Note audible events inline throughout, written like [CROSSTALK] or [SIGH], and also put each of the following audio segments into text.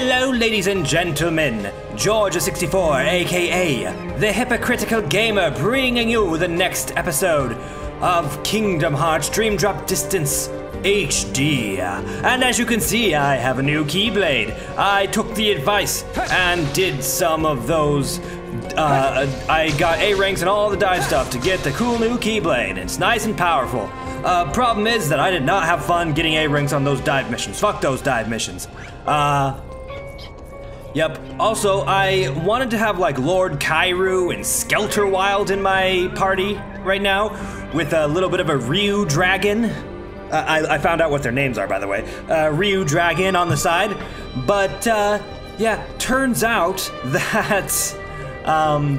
Hello, ladies and gentlemen. Georgia64, aka the Hypocritical Gamer, bringing you the next episode of Kingdom Hearts Dream Drop Distance HD. And as you can see, I have a new Keyblade. I took the advice and did some of those. Uh, I got A ranks and all the dive stuff to get the cool new Keyblade. It's nice and powerful. Uh, problem is that I did not have fun getting A ranks on those dive missions. Fuck those dive missions. Uh, Yep. Also, I wanted to have like Lord Kyroo and Skelterwild in my party right now, with a little bit of a Ryu Dragon. Uh, I, I, found out what their names are, by the way. Uh, Ryu Dragon on the side. But, uh, yeah, turns out [LAUGHS] that, um,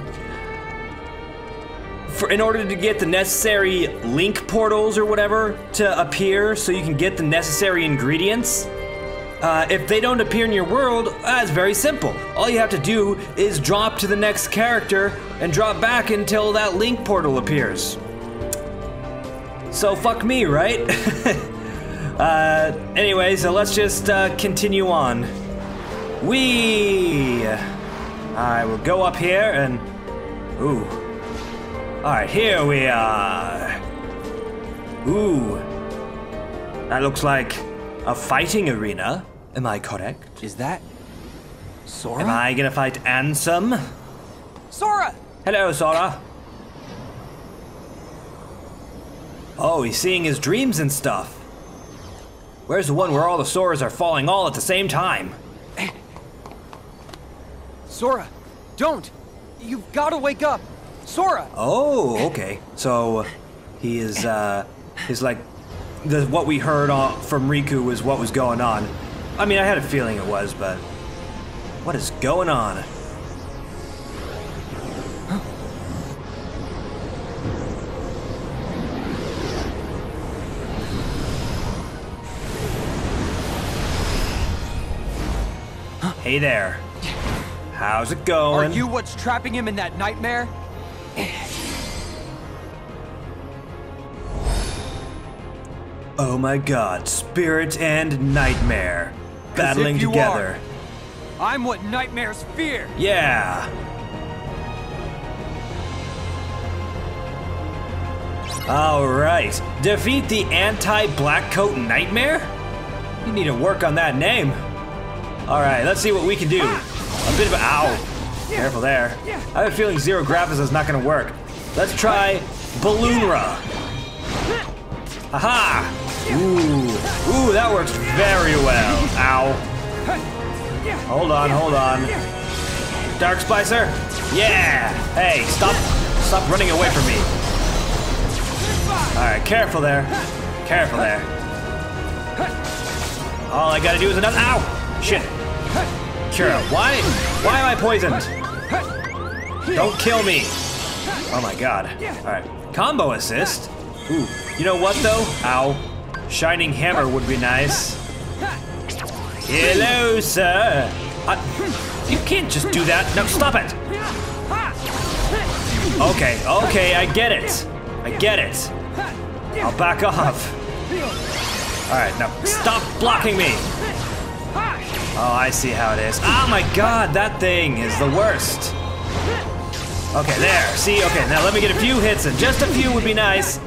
for, in order to get the necessary link portals or whatever to appear so you can get the necessary ingredients, uh, if they don't appear in your world, that's very simple. All you have to do is drop to the next character and drop back until that link portal appears. So fuck me, right? [LAUGHS] uh, anyway, so let's just uh, continue on. We. I will go up here and. Ooh. Alright, here we are. Ooh. That looks like a fighting arena. Am I correct? Is that Sora? Am I gonna fight Ansem? Sora! Hello, Sora. Oh, he's seeing his dreams and stuff. Where's the one where all the Soras are falling all at the same time? Sora, don't! You've gotta wake up! Sora! Oh, okay. So, he is, uh, he's like, the, what we heard from Riku was what was going on. I mean, I had a feeling it was, but what is going on? Hey there. How's it going? Are you what's trapping him in that nightmare? Oh my god, Spirit and Nightmare battling together. Are, I'm what nightmares fear. Yeah. All right. Defeat the anti-black coat nightmare? You need to work on that name. All right, let's see what we can do. A bit of an ow. Careful there. I have a feeling zero graphics is not gonna work. Let's try Balloonra. Aha! Ooh, ooh, that works very well. Ow. Hold on, hold on. Dark Splicer? Yeah! Hey, stop, stop running away from me. All right, careful there. Careful there. All I gotta do is another, ow! Shit. Kira, why, why am I poisoned? Don't kill me. Oh my god. All right, combo assist. Ooh, you know what though? Ow. Shining hammer would be nice. Hello, sir. I, you can't just do that. No, stop it. Okay, okay, I get it. I get it. I'll back off. All right, now stop blocking me. Oh, I see how it is. Oh my god, that thing is the worst. Okay, there. See, okay, now let me get a few hits and Just a few would be nice.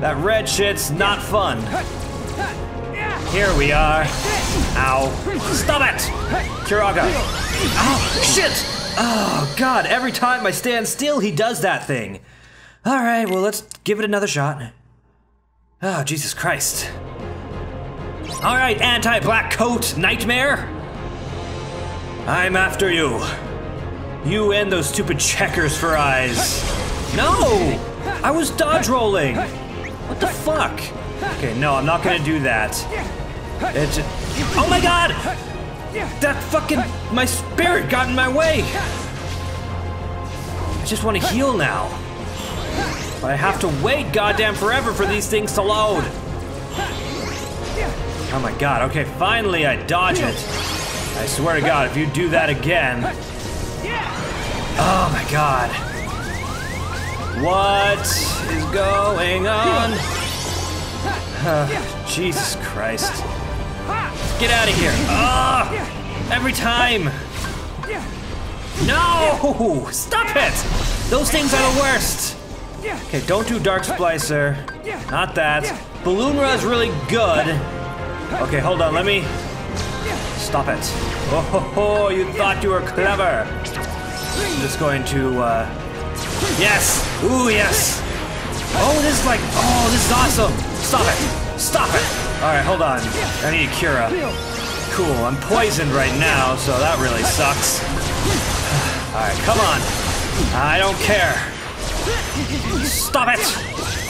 That red shit's not fun. Here we are. Ow. Stop it! Curaga. Oh, shit! Oh, God, every time I stand still, he does that thing. All right, well, let's give it another shot. Oh, Jesus Christ. All right, anti-black coat nightmare. I'm after you. You and those stupid checkers for eyes. No! I was dodge rolling. What the fuck? Okay, no, I'm not gonna do that. It's oh my god! That fucking my spirit got in my way. I just want to heal now. But I have to wait goddamn forever for these things to load. Oh my god, okay, finally I dodge it. I swear to god, if you do that again. Oh my god. What is going on? [SIGHS] Jesus Christ. Get out of here. Every time. No! Stop it! Those things are the worst. Okay, don't do Dark Splicer. Not that. Balloonra is really good. Okay, hold on, let me... Stop it. Oh, ho, ho, you thought you were clever. I'm just going to, uh... Yes! Ooh, yes! Oh, this is like... Oh, this is awesome! Stop it! Stop it! Alright, hold on. I need a Cura. Cool, I'm poisoned right now, so that really sucks. Alright, come on. I don't care. Stop it!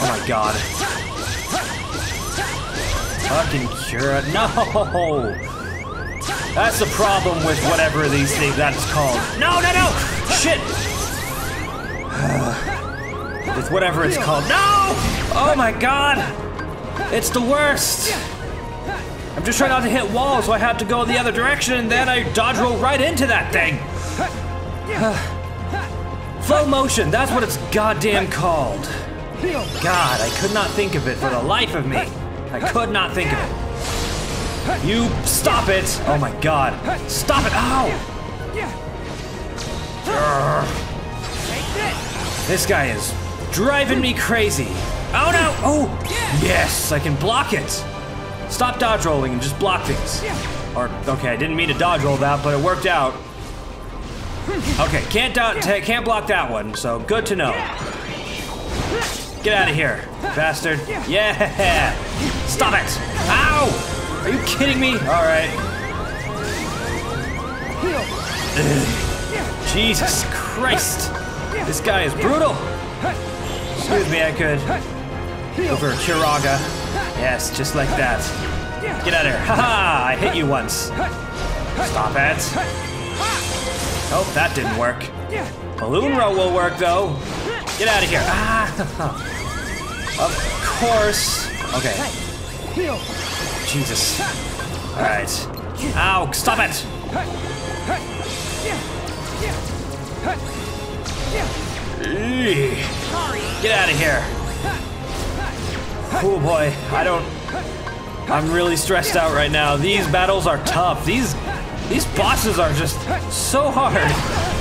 Oh my god. Fucking Cura. No! That's the problem with whatever these things that is called. No, no, no! Shit! [SIGHS] it's whatever it's called. No! Oh my god! It's the worst! I'm just trying not to hit walls, so I have to go the other direction, and then I dodge roll right into that thing. [SIGHS] Flow motion, that's what it's goddamn called. God, I could not think of it for the life of me. I could not think of it. You stop it! Oh my god. Stop it! Ow! Urgh. This guy is driving me crazy. Oh no! Oh! Yes, I can block it! Stop dodge rolling and just block things. Or, okay, I didn't mean to dodge roll that, but it worked out. Okay, can't do can't block that one, so good to know. Get out of here, bastard. Yeah! Stop it! Ow! Are you kidding me? Alright. Jesus Christ! This guy is brutal! Excuse me, I could go for Curaga. Yes, just like that. Get out of here. Haha! I hit you once. Stop it. Oh, that didn't work. Balloonra will work though. Get out of here. Ah! [LAUGHS] Of course. Okay. Jesus. Alright. Ow, stop it! Get out of here. Oh boy, I don't... I'm really stressed out right now. These battles are tough. These these bosses are just so hard.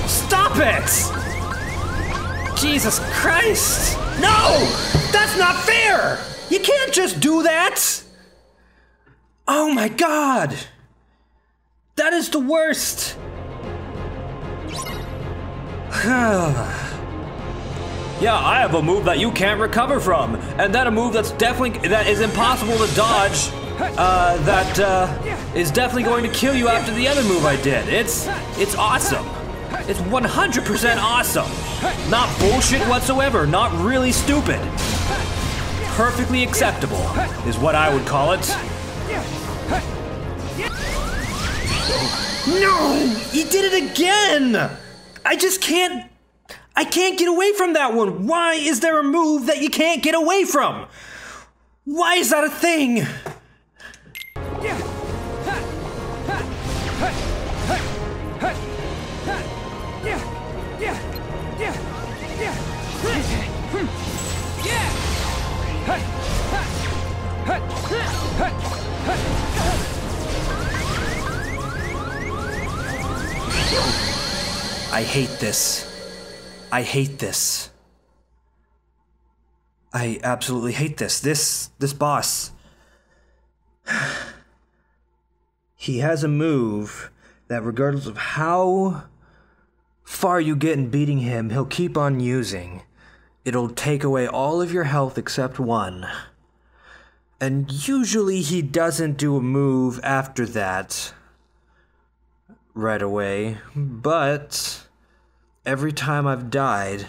Stop it! Jesus Christ! No! That's not fair! You can't just do that! Oh my god! That is the worst! [SIGHS] [SIGHS] yeah, I have a move that you can't recover from, and then a move that's definitely that is impossible to dodge. Uh, that uh, is definitely going to kill you after the other move I did. It's it's awesome. It's 100% awesome. Not bullshit whatsoever. Not really stupid. Perfectly acceptable is what I would call it. No! He did it again! I just can't I can't get away from that one. Why is there a move that you can't get away from? Why is that a thing? I hate this. I hate this. I absolutely hate this. This this boss. [SIGHS] he has a move that regardless of how far you get in beating him, he'll keep on using. It'll take away all of your health except one. And usually he doesn't do a move after that right away, but every time I've died,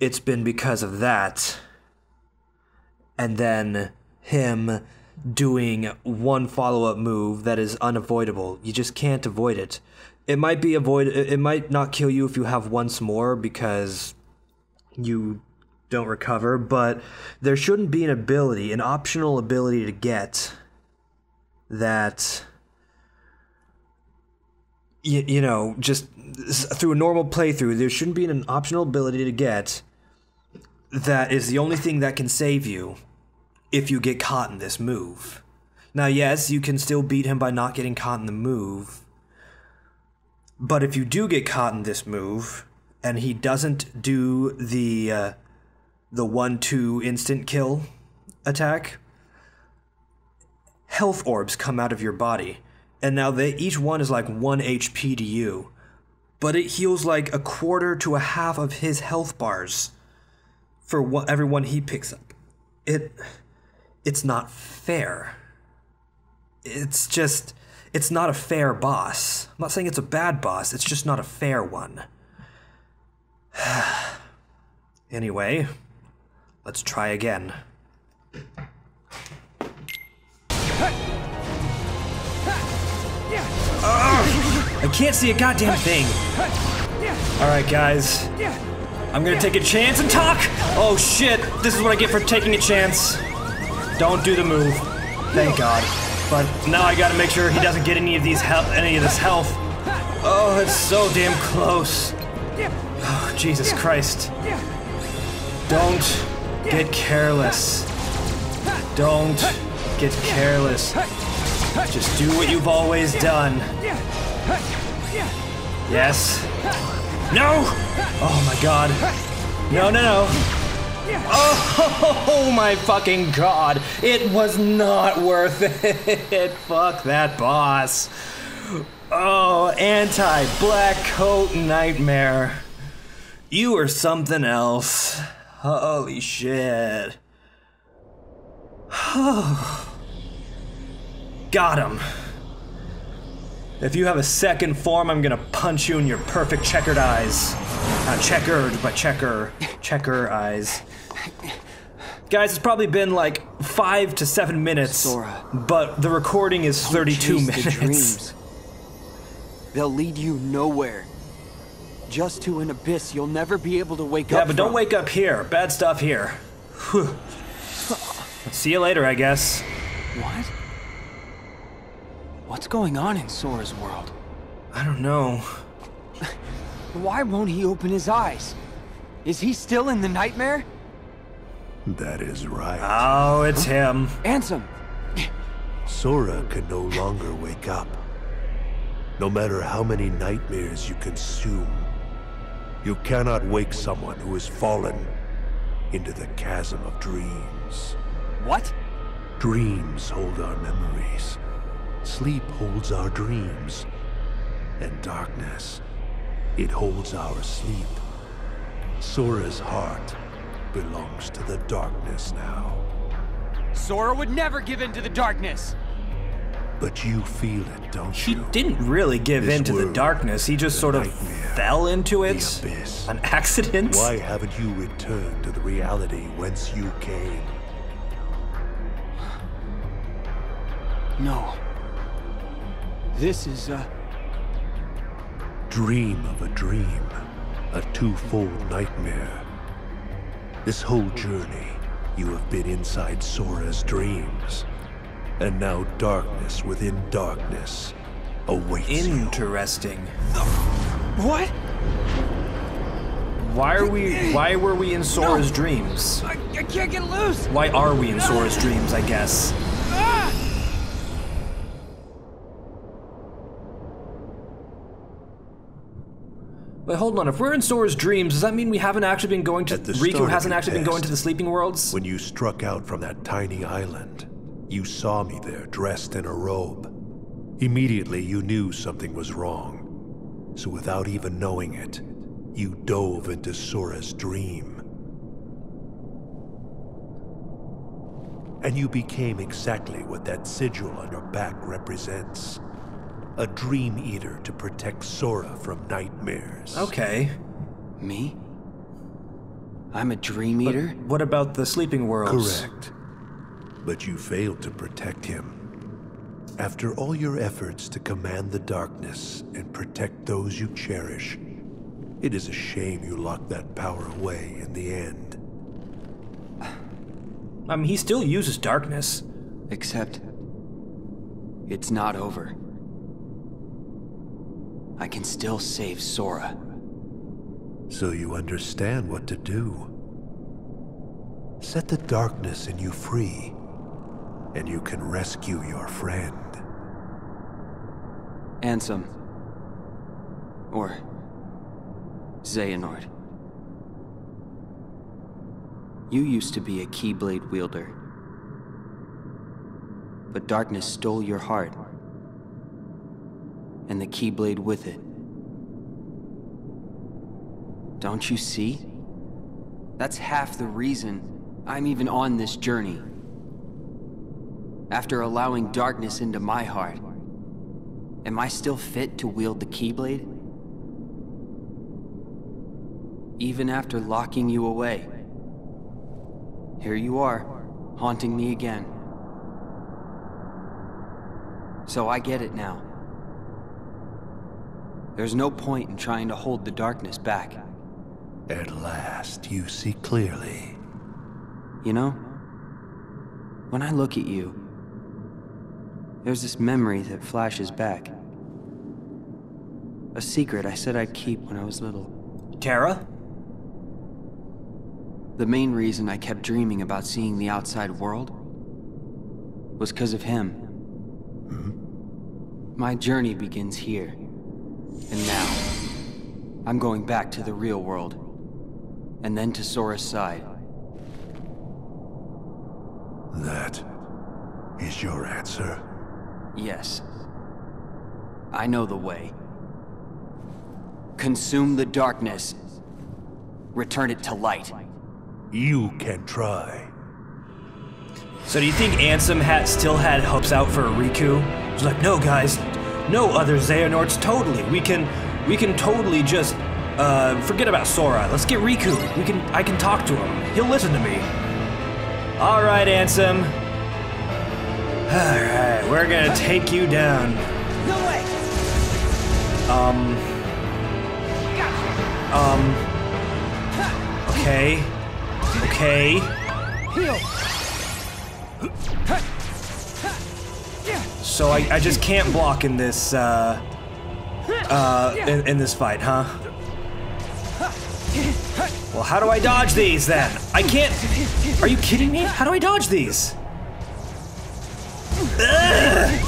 it's been because of that. And then him doing one follow up move that is unavoidable. You just can't avoid it. It might be avoid it might not kill you if you have once more because you don't recover, but there shouldn't be an ability, an optional ability to get that you, you know, just through a normal playthrough, there shouldn't be an optional ability to get that is the only thing that can save you if you get caught in this move. Now, yes, you can still beat him by not getting caught in the move. But if you do get caught in this move, and he doesn't do the uh, the one-two instant kill attack, health orbs come out of your body, and now they each one is like one HP to you, but it heals like a quarter to a half of his health bars for what everyone he picks up. It it's not fair. It's just it's not a fair boss. I'm not saying it's a bad boss, it's just not a fair one. [SIGHS] anyway, let's try again. I can't see a goddamn thing. Alright, guys. I'm gonna take a chance and talk! Oh shit, this is what I get for taking a chance. Don't do the move. Thank God. But now I gotta make sure he doesn't get any of these health, any of this health. Oh, it's so damn close. Oh, Jesus Christ. Don't get careless. Don't get careless. Just do what you've always done. Yes. No! Oh my god. No, no, no. Oh, [LAUGHS] my fucking god. It was not worth [LAUGHS] it. Fuck that boss. Oh, anti black coat nightmare. You are something else. Holy shit. [SIGHS] Oh. Got him. If you have a second form, I'm gonna punch you in your perfect checkered eyes. Not checkered, but checker, checker eyes. Guys, it's probably been like five to seven minutes, Sora. but the recording is 32 Chase minutes. The dreams. They'll lead you nowhere. Just to an abyss you'll never be able to wake Yeah, up but don't from. wake up here. Bad stuff here. Whew. See you later, I guess. What? What's going on in Sora's world? I don't know. [LAUGHS] Why won't he open his eyes? Is he still in the nightmare? That is right. Oh, it's him. Ansem! Sora can no longer wake up. No matter how many nightmares you consume, you cannot wake someone who has fallen into the chasm of dreams. What? Dreams hold our memories. Sleep holds our dreams. And darkness, it holds our sleep. Sora's heart belongs to the darkness now. Sora would never give in to the darkness! But you feel it, don't He you? He didn't really give This in to the darkness. He just sort of fell into the it. abyss. An accident. Why haven't you returned to the reality whence you came? No. This is, a... Dream of a dream, a twofold nightmare. This whole journey, you have been inside Sora's dreams. And now darkness within darkness awaits you. Interesting. What? Why are we? Why were we in Sora's dreams? I, I can't get loose! Why are we in Sora's dreams? I guess. Wait, hold on. If we're in Sora's dreams, does that mean we haven't actually been going to the Riku hasn't actually been going to the sleeping worlds? When you struck out from that tiny island, you saw me there dressed in a robe. Immediately you knew something was wrong. So without even knowing it, you dove into Sora's dream. And you became exactly what that sigil on your back represents. A dream eater to protect Sora from nightmares. Okay. Me? I'm a dream eater? What about the sleeping worlds? Correct. But you failed to protect him. After all your efforts to command the darkness and protect those you cherish, it is a shame you locked that power away in the end. I mean, he still uses darkness. Except... It's not over. I can still save Sora. So you understand what to do. Set the darkness in you free. and you can rescue your friend. Ansem. Or Xehanort. You used to be a Keyblade wielder. But darkness stole your heart. And the Keyblade with it. Don't you see? That's half the reason I'm even on this journey. After allowing darkness into my heart, am I still fit to wield the Keyblade? Even after locking you away. Here you are, haunting me again. So I get it now. There's no point in trying to hold the darkness back. At last, you see clearly. You know, when I look at you, there's this memory that flashes back. A secret I said I'd keep when I was little. Terra? The main reason I kept dreaming about seeing the outside world was because of him. Hmm. My journey begins here. And now, I'm going back to the real world. And then to Sora's side. That is your answer? Yes. I know the way. Consume the darkness. Return it to light. You can try. So do you think Ansem had still had hopes out for a Riku? He's like, no guys, no other Xehanorts, totally. We can we can totally just uh, forget about Sora. Let's get Riku. We can I can talk to him. He'll listen to me. Alright, Ansem. Alright, we're gonna take you down. No way! Um Um Okay. Okay. Heal! So I, I just can't block in this, uh, uh, in, in this fight, huh? Well, how do I dodge these then? I can't. Are you kidding me? How do I dodge these? Ugh.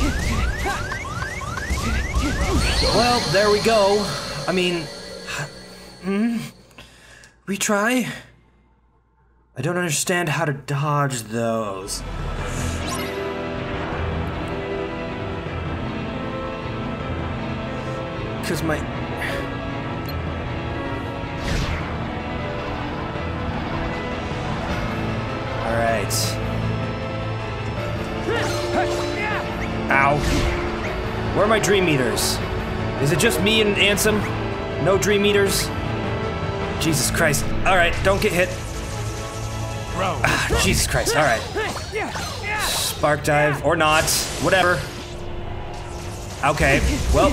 Well, there we go. I mean, hmm, retry. I don't understand how to dodge those. Cause my All right. Ow. Where are my dream meters? Is it just me and Ansem? No dream meters? Jesus Christ. All right, don't get hit. Bro. Ah, Jesus Christ. All right. Spark dive or not, whatever. Okay. Well,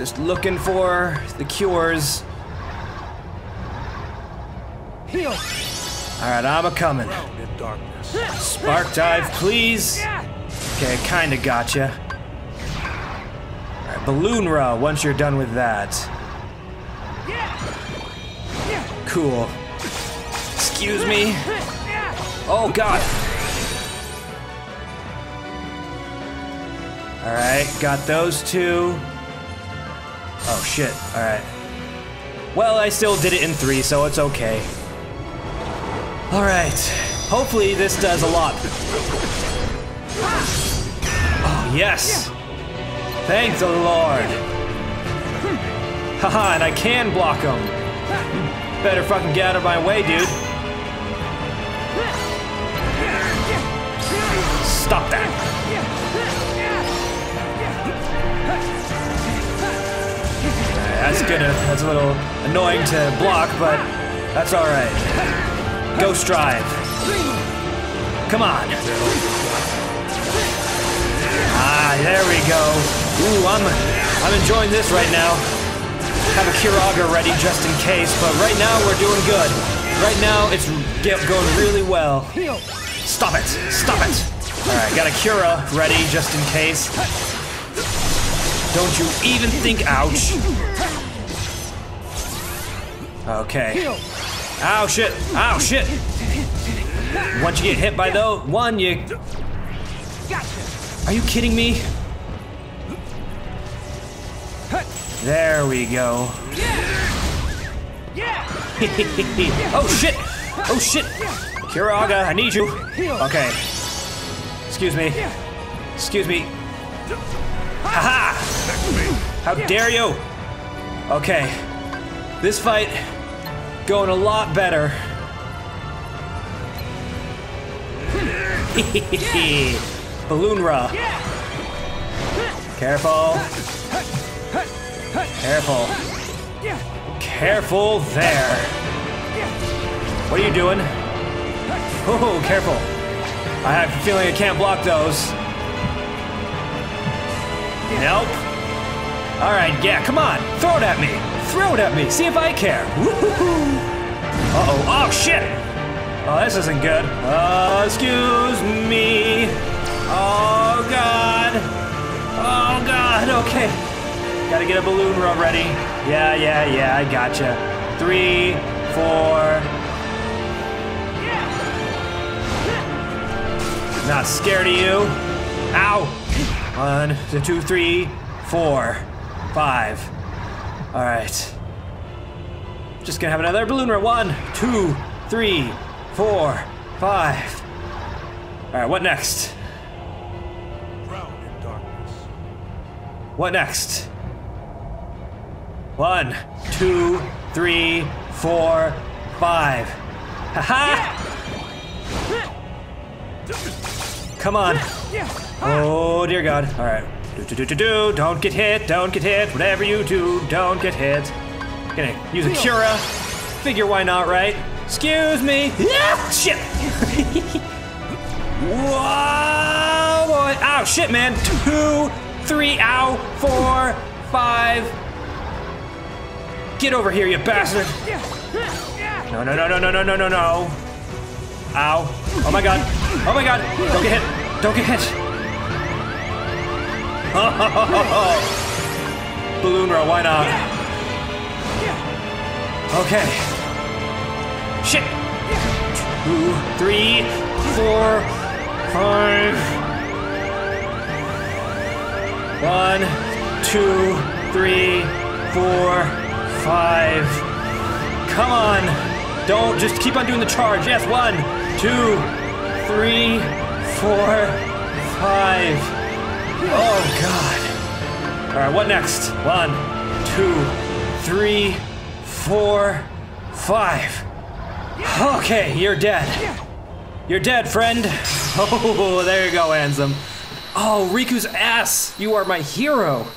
just looking for the cures. Heal! All right, I'm a coming. Spark dive, please. Okay, kinda gotcha. Right, Balloonra once you're done with that. Cool. Excuse me. Oh God. All right, got those two. Oh shit. All right. Well, I still did it in three, so it's okay. All right. Hopefully this does a lot. Oh, yes. Thank the Lord. Haha, and I can block him. Better fucking get out of my way, dude. Stop that. That's gonna, that's a little annoying to block, but that's alright. Ghost Drive. Come on. Ah, there we go. Ooh, I'm, I'm enjoying this right now. Have a Curaga ready just in case, but right now we're doing good. Right now it's going really well. Stop it! Stop it! Alright, got a Cura ready just in case. Don't you even think, ouch. Okay. Ow, shit. Ow, shit. Once you get hit by the one, you. Are you kidding me? There we go. [LAUGHS] Oh shit! Oh shit! Curaga, I need you. Okay. Excuse me. Excuse me. Haha! How dare you! Okay. This fight going a lot better. [LAUGHS] Balloonra. Careful. Careful. Careful there. What are you doing? Oh, careful. I have a feeling I can't block those. Nope. All right, yeah, come on. Throw it at me. Throw it at me. See if I care. Uh-oh. Oh, shit. Oh, this isn't good. Uh, excuse me. Oh, God. Oh, God. Okay. Gotta get a Balloonra ready. Yeah, yeah, yeah, I gotcha. Three, four. Not scared of you. Ow. One, two, three, four, five. All right. Just gonna have another Balloonra. One, two, three, four, five. All right, what next? Drown in darkness. What next? One, two, three, four, five. Ha Come on. Oh dear God. All right. Do do do do do. Don't get hit. Don't get hit. Whatever you do, don't get hit. Gonna use a Cura. Figure why not, right? Excuse me. Yeah. Shit. [LAUGHS] Whoa, boy. Ow, shit, man. Two, three, ow, four, five. Get over here, you bastard. No, no, no, no, no, no, no, no, no. Ow. Oh my god. Oh my god. Don't get hit. Don't get hit. [LAUGHS] Balloon why not? Okay. Shit. Two, three, four, five. One, two, three, four, five. Come on. Don't just keep on doing the charge. Yes, one, two, three, four, five. Oh, God. All right, what next? One, two, three, four, five. Okay, you're dead. You're dead, friend. [LAUGHS] Oh, there you go, Ansem. Oh, Riku's ass. You are my hero.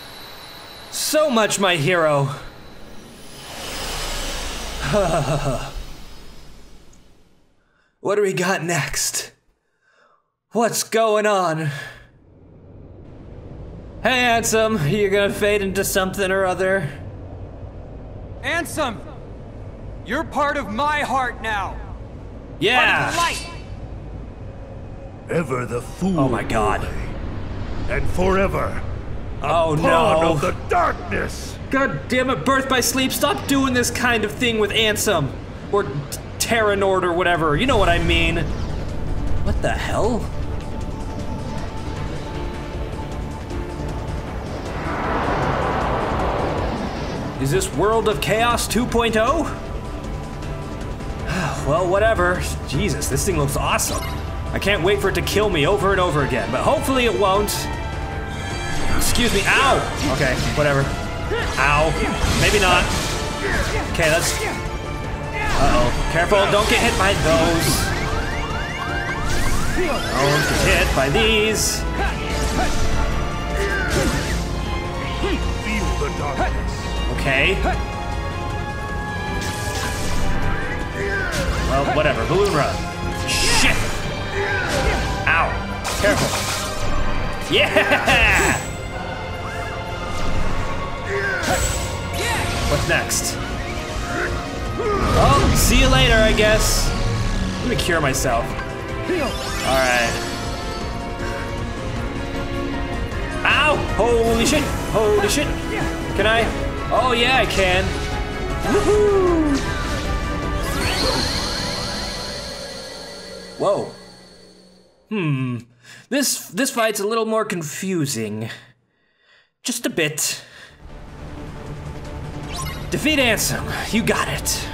So much my hero. [LAUGHS] what do we got next? What's going on? Hey, Ansem, you're gonna fade into something or other? Ansem! You're part of my heart now! Yeah! Part of the light! Ever the fool. Oh my God. boy, And forever. Oh Pawn no! of the darkness. God damn it, Birth by Sleep, stop doing this kind of thing with Ansem. Or Terranort or whatever, you know what I mean. What the hell? Is this World of Chaos 2.0? [SIGHS] well, whatever. Jesus, this thing looks awesome. I can't wait for it to kill me over and over again, but hopefully it won't. Excuse me, ow! Okay, whatever. Ow. Maybe not. Okay, let's. Uh oh. Careful, don't get hit by those. Don't get hit by these. Okay. Well, whatever. Balloonra. Shit! Ow. Careful. Yeah! What's next? Oh, see you later, I guess. Let me cure myself. Alright. Ow! Holy shit! Holy shit! Can I? Oh yeah, I can. Woohoo! Whoa. Hmm. This this fight's a little more confusing. Just a bit. Defeat Ansem. You got it.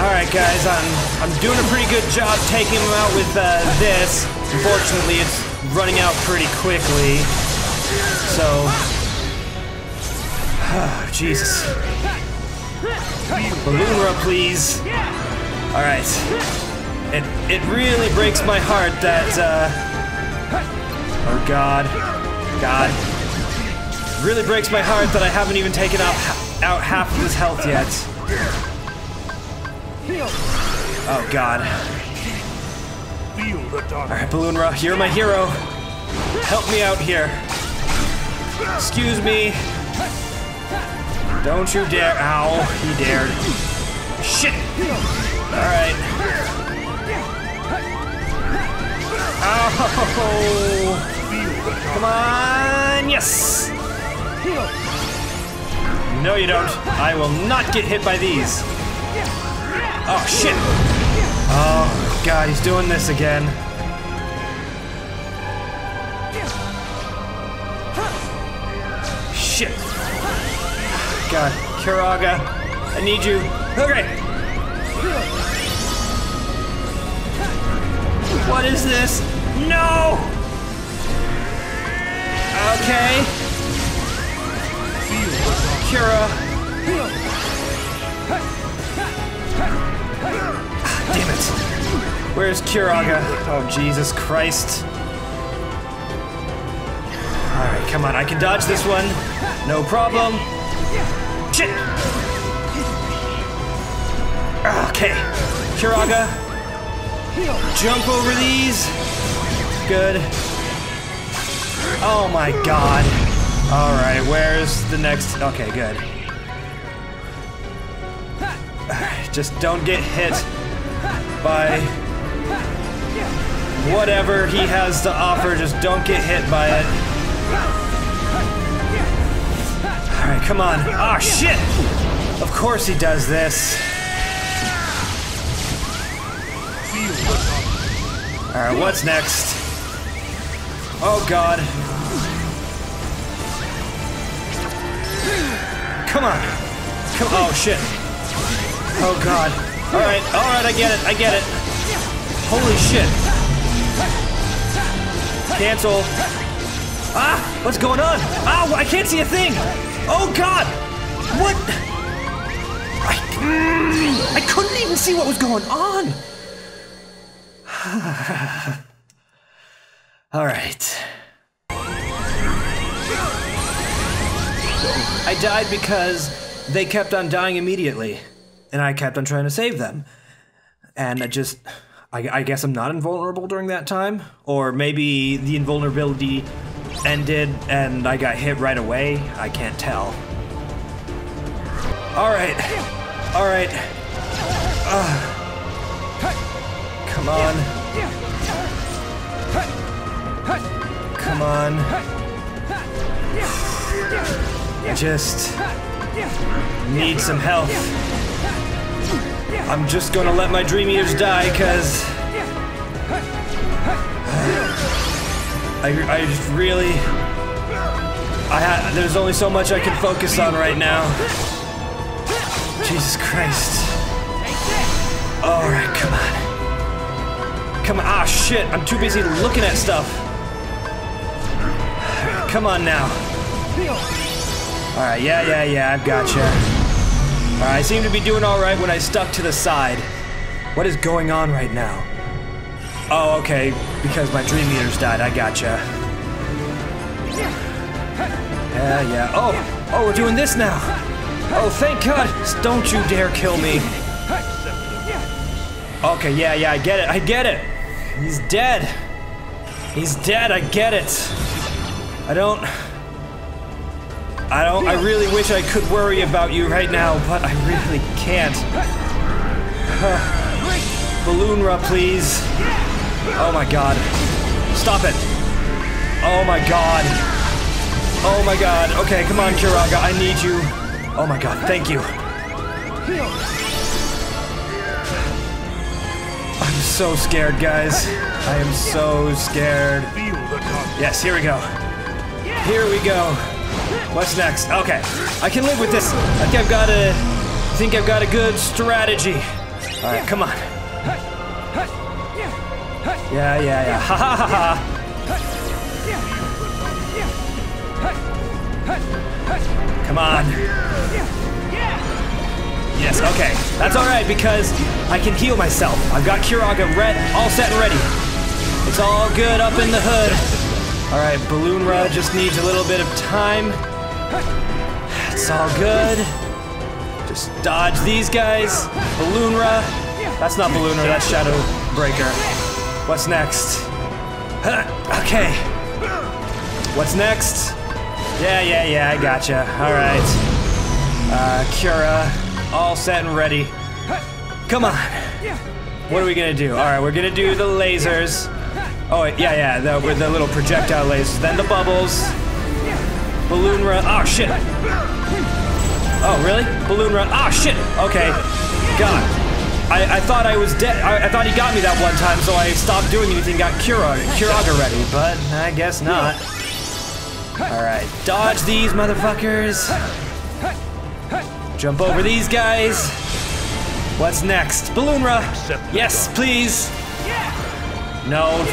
Alright guys, I'm I'm doing a pretty good job taking him out with uh, this. Unfortunately, it's running out pretty quickly. So... oh, [SIGHS] Jesus. Balloonra, please. Alright. It, it really breaks my heart that, uh... Oh god. God. It really breaks my heart that I haven't even taken out, out half of his health yet. Oh god. Alright, Balloonra, you're my hero. Help me out here. Excuse me. Don't you dare. Ow, he dared. Shit! Alright. Oh! Come on! Yes! No, you don't. I will not get hit by these. Oh, shit! Oh, God, he's doing this again. Shit. God, Curaga, I need you. Okay. What is this? No! Okay. Cura. Ah, damn it. Where's Curaga? Oh, Jesus Christ. Alright, come on. I can dodge this one. No problem. Shit! Okay. Curaga. Jump over these. Good. Oh my god. Alright, where's the next? Okay, good. Just don't get hit by whatever he has to offer. Just don't get hit by it. Come on. Ah, shit! Of course he does this. Alright, what's next? Oh god. Come on. Come Oh shit. Oh god. Alright, alright, I get it, I get it. Holy shit. Cancel. Ah! What's going on? Ah! I can't see a thing! Oh god! What? I, I couldn't even see what was going on! [SIGHS] Alright. I died because they kept on dying immediately, and I kept on trying to save them. And I just, I, I, guess I'm not invulnerable during that time, or maybe the invulnerability ended and I got hit right away. I can't tell. All right, all right. Uh, come on. Come on. I Just need some health. I'm just gonna let my dream eaters die, cause I, I just really I ha there's only so much I can focus on right now. Jesus Christ. Alright, come on. Come on. Ah, shit. I'm too busy looking at stuff. Come on now. Alright, yeah, yeah, yeah, I've gotcha. Alright, I seem to be doing alright when I stuck to the side. What is going on right now? Oh, okay, because my dream eaters died, I gotcha. Yeah, yeah. Oh, oh, we're doing this now. Oh, thank God. Don't you dare kill me. Okay, yeah, yeah, I get it, I get it. He's dead. He's dead, I get it. I don't... I don't, I really wish I could worry about you right now, but I really can't. Balloonra, please. Oh my god. Stop it. Oh my god. Oh my god. Okay, come on, Curaga, I need you. Oh my god, thank you. I'm so scared, guys. I am so scared. Yes, here we go. Here we go. What's next? Okay, I can live with this. I think I've got a. I think I've got a good strategy. All right, come on. Yeah, yeah, yeah. Ha ha ha ha. Come on. Yes, okay. That's all right because I can heal myself. I've got Curaga red, all set and ready. It's all good up in the hood. All right, Balloonra just needs a little bit of time. It's all good. Just dodge these guys. Balloonra. That's not Balloonra, that's Shadow Breaker. What's next? Huh, Okay. What's next? Yeah, yeah, yeah, I gotcha. All right. Uh, Cura, all set and ready. Come on. What are we gonna do? All right, we're gonna do the lasers. Oh, wait, yeah, yeah, the, with the little projectile lasers. Then the bubbles. Balloonra. Oh, shit. Oh, really? Balloonra. Oh, shit. Okay. God. I, I thought I was dead. I, I thought he got me that one time, so I stopped doing anything, got Cura, Curaga ready, but I guess not. Alright, dodge these motherfuckers. Jump over these guys. What's next? Balloonra! Yes, please! No,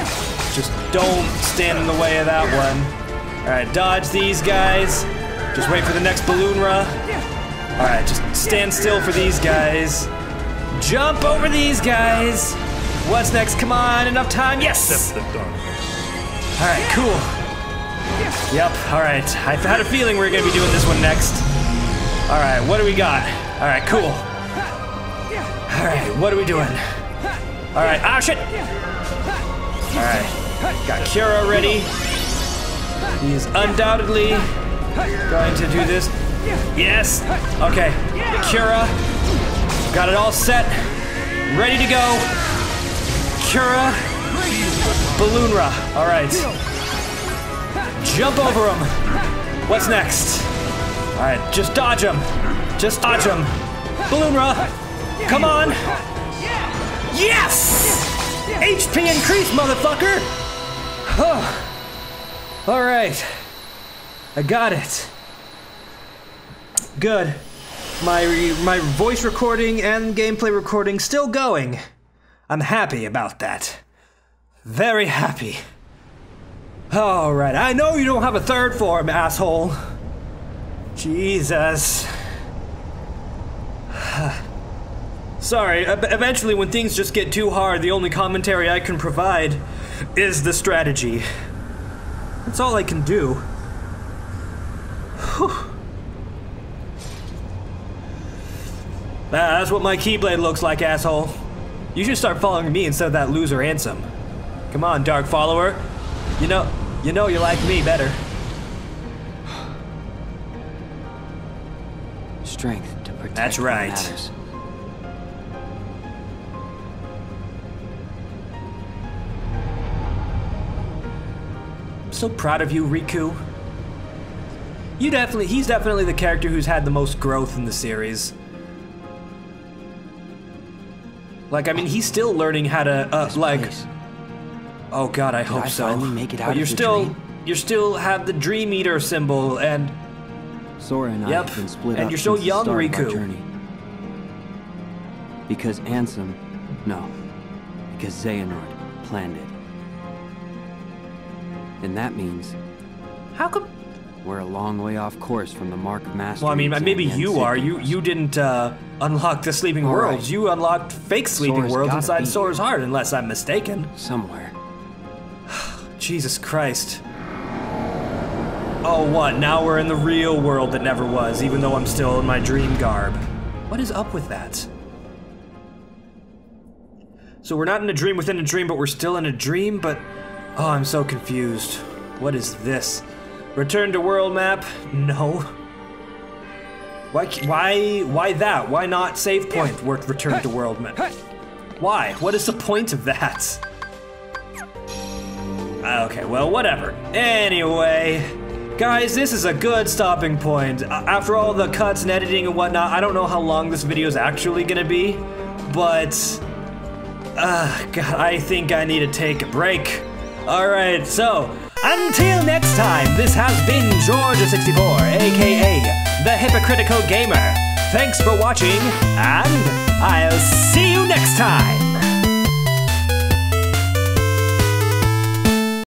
just don't stand in the way of that one. Alright, dodge these guys. Just wait for the next Balloonra. Alright, just stand still for these guys. Jump over these guys. What's next? Come on, enough time. Yes! Darkness. Alright, cool. Yep, alright. I had a feeling we were gonna be doing this one next. Alright, what do we got? Alright, cool. Alright, what are we doing? Alright, ah shit! Alright, got Cura ready. He is undoubtedly going to do this. Yes! Okay, Cura. Got it all set. Ready to go. Cura. Balloonra. Alright. Jump over him. What's next? All right, just dodge him. Just dodge him. Balloonra, come on. Yes! HP increase, motherfucker. Oh. All right, I got it. Good. My my voice recording and gameplay recording still going. I'm happy about that. Very happy. All right, I know you don't have a third form, asshole. Jesus. [SIGHS] Sorry, eventually, when things just get too hard, the only commentary I can provide is the strategy. That's all I can do. Whew. That's what my Keyblade looks like, asshole. You should start following me instead of that loser Ansem. Come on, Dark Follower. You know, you know you like me better. Strength to protect That's right. matters. I'm so proud of you, Riku. You definitely, he's definitely the character who's had the most growth in the series. Like, I mean, he's still learning how to, uh, like, place. oh god, I hope I so. finally make it out but you're still, dream? you still have the Dream Eater symbol, and Sora and I Yep, have been split and up you're so young, start of our Riku. journey. Because Ansem, no, because Xehanort planned it. And that means? We're a long way off course from the Mark of Mastery. Well, I mean, maybe you are. You you didn't uh, unlock the Sleeping All Worlds. right. You unlocked fake Sleeping Sora's Worlds inside Sora's heart, unless I'm mistaken. somewhere. [SIGHS] Jesus Christ. Oh, what? Now we're in the real world that never was, even though I'm still in my dream garb. What is up with that? So we're not in a dream within a dream, but we're still in a dream, but. Oh, I'm so confused. What is this? Return to world map? No. Why, why, why that? Why not save point work return to world map? Why? What is the point of that? Okay, well, whatever. Anyway, guys, this is a good stopping point. After all the cuts and editing and whatnot, I don't know how long this video is actually gonna be, but Uh, God, I think I need to take a break. Alright, so, until next time, this has been Georgia64, aka the Hypocritical Gamer. Thanks for watching, and I'll see you next time!